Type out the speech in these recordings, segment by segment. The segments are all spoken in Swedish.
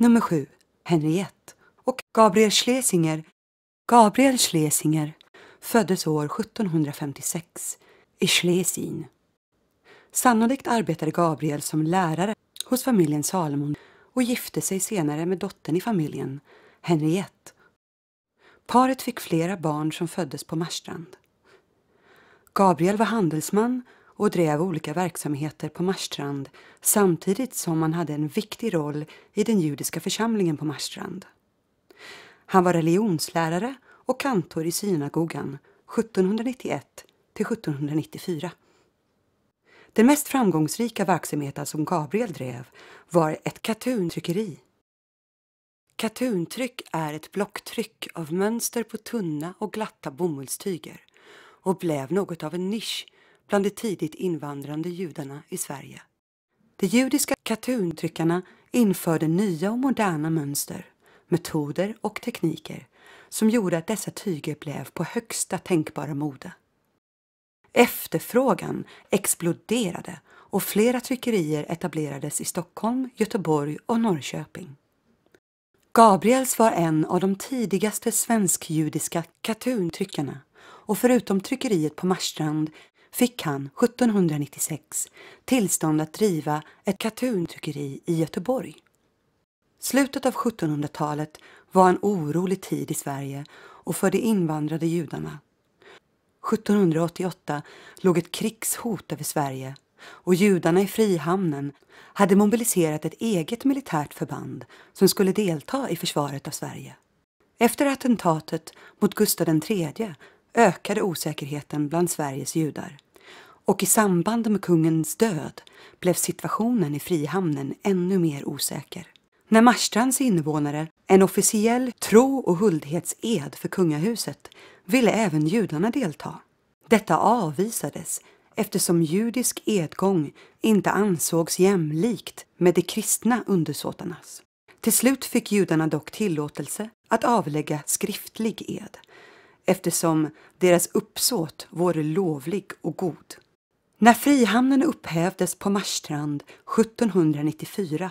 Nummer sju, Henriette och Gabriel Schlesinger. Gabriel Schlesinger föddes år 1756 i Schlesien. Sannolikt arbetade Gabriel som lärare hos familjen Salomon och gifte sig senare med dottern i familjen, Henriette. Paret fick flera barn som föddes på Marstrand. Gabriel var handelsman och drev olika verksamheter på Marstrand samtidigt som han hade en viktig roll i den judiska församlingen på Marstrand. Han var religionslärare och kantor i synagogan 1791 till 1794. Den mest framgångsrika verksamheten som Gabriel drev var ett katuntryckeri. Katuntryck är ett blocktryck av mönster på tunna och glatta bomullstyger och blev något av en nisch bland de tidigt invandrande judarna i Sverige. De judiska katuntryckarna införde nya och moderna mönster, metoder och tekniker som gjorde att dessa tyger blev på högsta tänkbara mode. Efterfrågan exploderade och flera tryckerier etablerades i Stockholm, Göteborg och Norrköping. Gabriels var en av de tidigaste svensk-judiska katuntryckarna och förutom tryckeriet på Marstrand fick han 1796 tillstånd att driva ett katuntryckeri i Göteborg. Slutet av 1700-talet var en orolig tid i Sverige och för de invandrade judarna. 1788 låg ett krigshot över Sverige och judarna i Frihamnen hade mobiliserat ett eget militärt förband som skulle delta i försvaret av Sverige. Efter attentatet mot Gustav III ökade osäkerheten bland Sveriges judar och i samband med kungens död blev situationen i Frihamnen ännu mer osäker. När Marstrands invånare en officiell tro och huldhetsed för kungahuset ville även judarna delta. Detta avvisades eftersom judisk edgång inte ansågs jämlikt med de kristna undersåtarnas. Till slut fick judarna dock tillåtelse att avlägga skriftlig ed eftersom deras uppsåt vore lovlig och god. När Frihamnen upphävdes på Marstrand 1794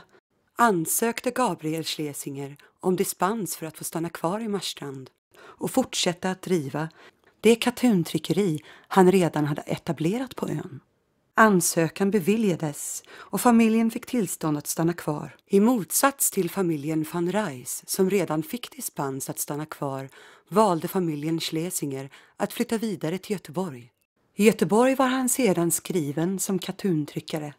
ansökte Gabriel Schlesinger om dispens för att få stanna kvar i Marstrand och fortsätta att driva det katuntryckeri han redan hade etablerat på ön. Ansökan beviljades och familjen fick tillstånd att stanna kvar. I motsats till familjen van Reis som redan fick dispens att stanna kvar valde familjen Schlesinger att flytta vidare till Göteborg. I Göteborg var han sedan skriven som katuntryckare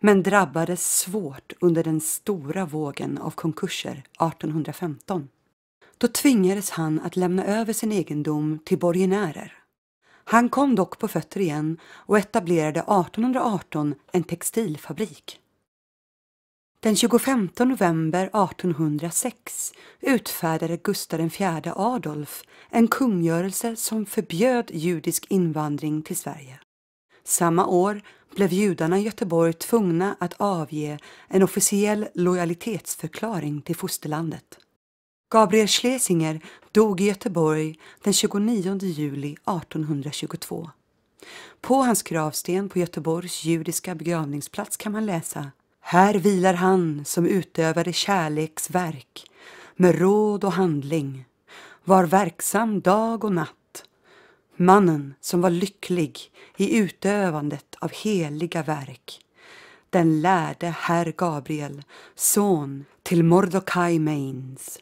men drabbades svårt under den stora vågen av konkurser 1815. Då tvingades han att lämna över sin egendom till borgenärer. Han kom dock på fötter igen och etablerade 1818 en textilfabrik. Den 25 november 1806 utfärdade Gustav IV Adolf en kungörelse som förbjöd judisk invandring till Sverige. Samma år blev judarna i Göteborg tvungna att avge en officiell lojalitetsförklaring till fosterlandet. Gabriel Schlesinger dog i Göteborg den 29 juli 1822. På hans gravsten på Göteborgs judiska begravningsplats kan man läsa Här vilar han som utövade kärleksverk med råd och handling, var verksam dag och natt mannen som var lycklig i utövandet av heliga verk, den lärde herr Gabriel, son till Mordokaj Meins.